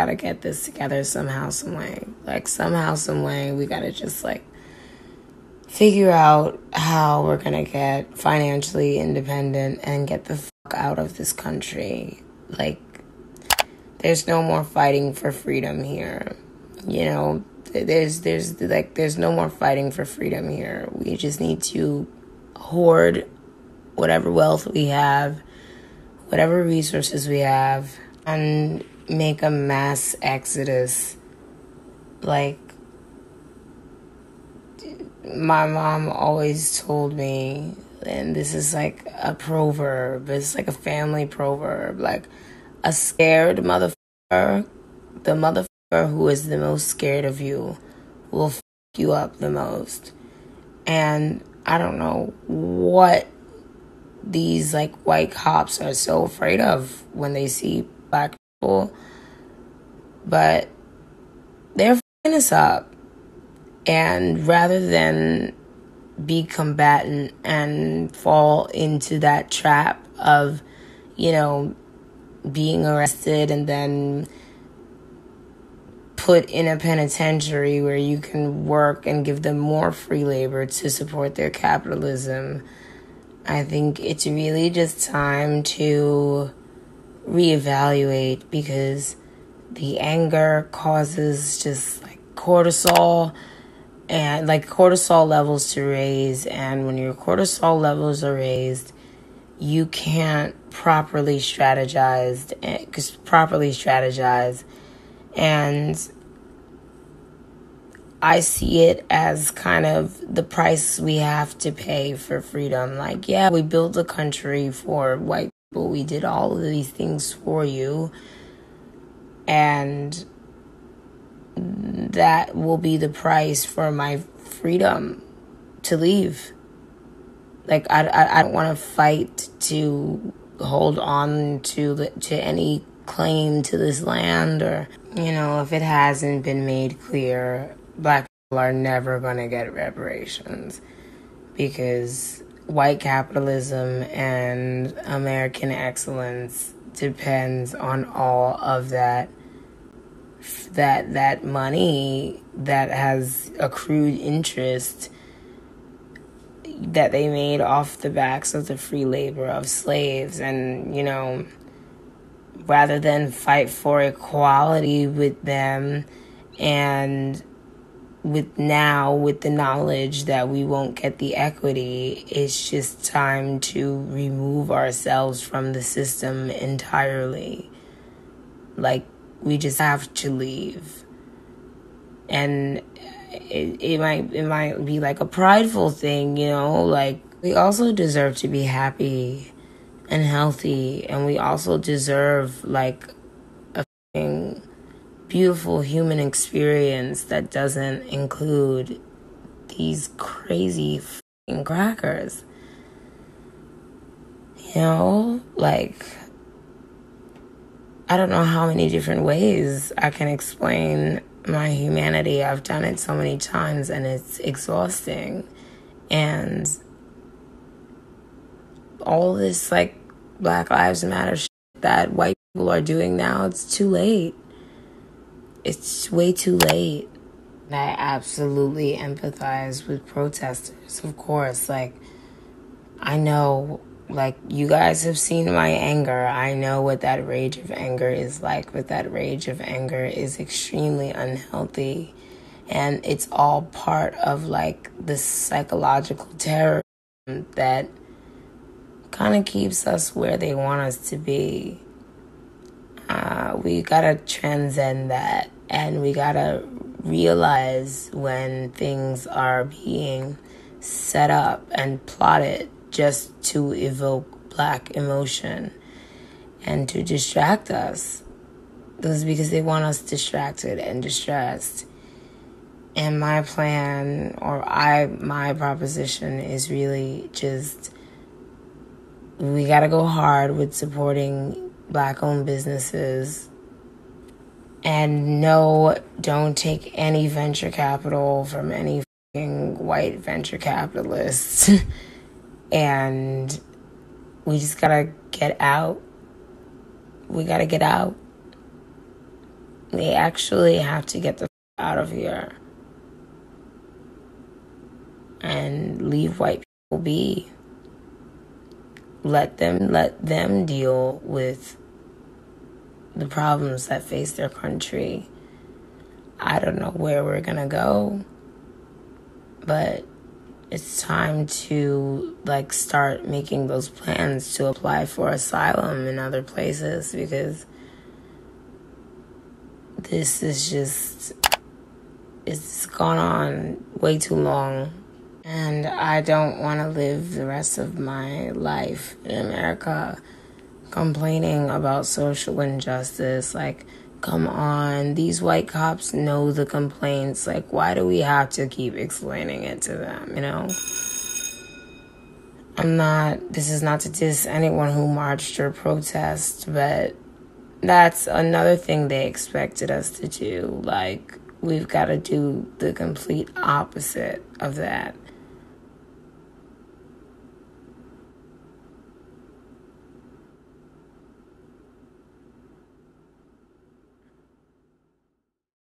gotta get this together somehow, some way. Like somehow, some way, we gotta just like figure out how we're gonna get financially independent and get the fuck out of this country. Like, there's no more fighting for freedom here. You know, there's there's like there's no more fighting for freedom here. We just need to hoard whatever wealth we have, whatever resources we have, and make a mass exodus. Like my mom always told me, and this is like a proverb, it's like a family proverb, like a scared motherfucker, the motherfucker who is the most scared of you will fuck you up the most. And I don't know what these like white cops are so afraid of when they see black people, but they're fucking us up. And rather than be combatant and fall into that trap of, you know, being arrested and then put in a penitentiary where you can work and give them more free labor to support their capitalism. I think it's really just time to reevaluate because the anger causes just like cortisol and like cortisol levels to raise and when your cortisol levels are raised you can't properly strategize eh, because properly strategize and I see it as kind of the price we have to pay for freedom. Like, yeah, we built a country for white people, we did all of these things for you, and that will be the price for my freedom to leave. Like, I, I, I don't want to fight to hold on to to any claim to this land or you know if it hasn't been made clear black people are never going to get reparations because white capitalism and american excellence depends on all of that that that money that has accrued interest that they made off the backs of the free labor of slaves. And you know rather than fight for equality with them and with now with the knowledge that we won't get the equity it's just time to remove ourselves from the system entirely. Like we just have to leave. And it, it might it might be like a prideful thing you know like we also deserve to be happy and healthy and we also deserve like a beautiful human experience that doesn't include these crazy crackers. You know like i don't know how many different ways i can explain my humanity. I've done it so many times and it's exhausting. And all this like Black Lives Matter that white people are doing now, it's too late. It's way too late. I absolutely empathize with protesters, of course. Like, I know, like, you guys have seen my anger. I know what that rage of anger is like, but that rage of anger is extremely unhealthy. And it's all part of, like, the psychological terror that kind of keeps us where they want us to be. Uh, we gotta transcend that and we gotta realize when things are being set up and plotted just to evoke black emotion and to distract us. This is because they want us distracted and distressed. And my plan or I my proposition is really just we got to go hard with supporting black owned businesses. And no, don't take any venture capital from any white venture capitalists. and we just got to get out. We got to get out. They actually have to get the out of here and leave white people be. Let them let them deal with the problems that face their country. I don't know where we're going to go, but it's time to like start making those plans to apply for asylum in other places because this is just it's gone on way too long and I don't want to live the rest of my life in America complaining about social injustice like come on, these white cops know the complaints. Like, why do we have to keep explaining it to them, you know? I'm not, this is not to diss anyone who marched or protest, but that's another thing they expected us to do. Like, we've got to do the complete opposite of that.